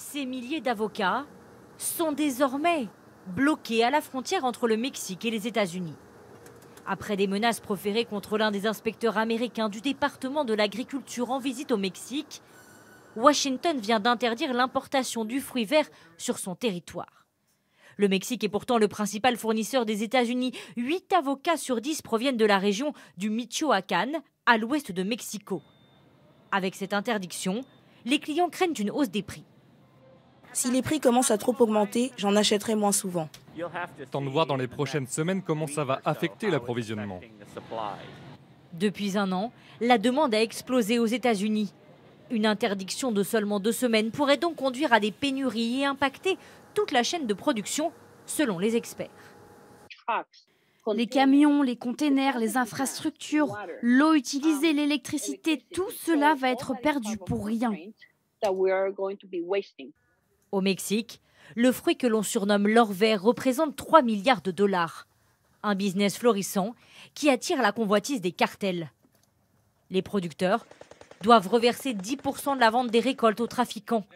Ces milliers d'avocats sont désormais bloqués à la frontière entre le Mexique et les États-Unis. Après des menaces proférées contre l'un des inspecteurs américains du département de l'agriculture en visite au Mexique, Washington vient d'interdire l'importation du fruit vert sur son territoire. Le Mexique est pourtant le principal fournisseur des États-Unis. Huit avocats sur dix proviennent de la région du Michoacán, à l'ouest de Mexico. Avec cette interdiction, les clients craignent une hausse des prix. Si les prix commencent à trop augmenter, j'en achèterai moins souvent. Tant de voir dans les prochaines semaines comment ça va affecter l'approvisionnement. Depuis un an, la demande a explosé aux États-Unis. Une interdiction de seulement deux semaines pourrait donc conduire à des pénuries et impacter toute la chaîne de production, selon les experts. Les camions, les containers, les infrastructures, l'eau utilisée, l'électricité, tout cela va être perdu pour rien. Au Mexique, le fruit que l'on surnomme l'or vert représente 3 milliards de dollars. Un business florissant qui attire la convoitise des cartels. Les producteurs doivent reverser 10% de la vente des récoltes aux trafiquants.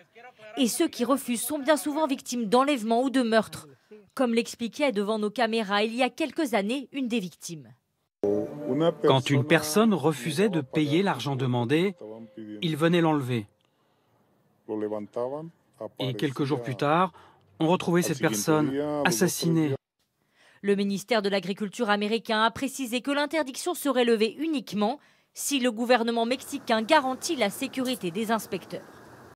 Et ceux qui refusent sont bien souvent victimes d'enlèvements ou de meurtres, comme l'expliquait devant nos caméras il y a quelques années une des victimes. Quand une personne refusait de payer l'argent demandé, ils venaient l'enlever. Et quelques jours plus tard, on retrouvait cette personne assassinée. Le ministère de l'Agriculture américain a précisé que l'interdiction serait levée uniquement si le gouvernement mexicain garantit la sécurité des inspecteurs.